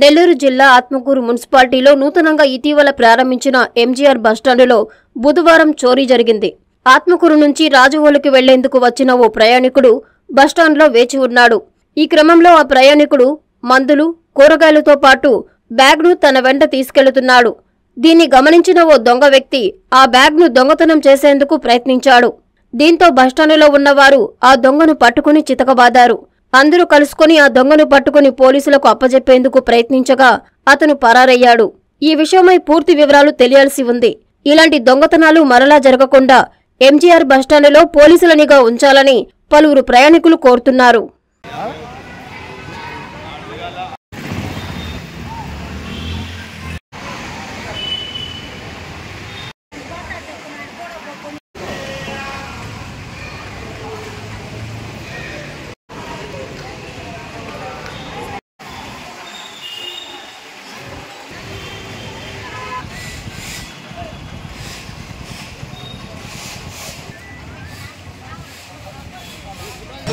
నెల్లూరు జిల్లా ఆత్మకూరు మున్సిపాలిటీలో నూతనంగా ఇటీవల ప్రారంభించిన ఎంజీఆర్ బస్టాండులో బుధవారం చోరీ జరిగింది. ఆత్మకూరు నుంచి రాజవోలుకి వెళ్ళేందుకు వచ్చిన ఓ ప్రయాణికుడు బస్టాండ్లో వేచి ఉన్నాడు. ఈ క్రమంలో ఆ ప్రయాణికుడు మందులు కూరగాయలతో పాటు బ్యాగ్ను తన వెంట తీసుకెళ్తున్నాడు. దీన్ని గమనించిన ఓ దొంగ వ్యక్తి ఆ బ్యాగ్ను దొంగతనం చేసేందుకు ప్రయత్నించాడు. దీంతో బస్టాండులో ఉన్నవారు ఆ దొంగను పట్టుకుని చితకబాదారు. అందరూ కలుసుకుని ఆ దొంగను పట్టుకుని పోలీసులకు అప్పజెప్పేందుకు ప్రయత్నించగా అతను పరారయ్యాడు. ఈ విషయమై పూర్తి వివరాలు తెలియాల్సి ఉంది. ఇలాంటి దొంగతనాలు మరలా జరగకుండా ఎంజీఆర్ బస్టాండులో పోలీసుల నిఘా ఉంచాలని పలువురు ప్రయాణికులు కోరుతున్నారు.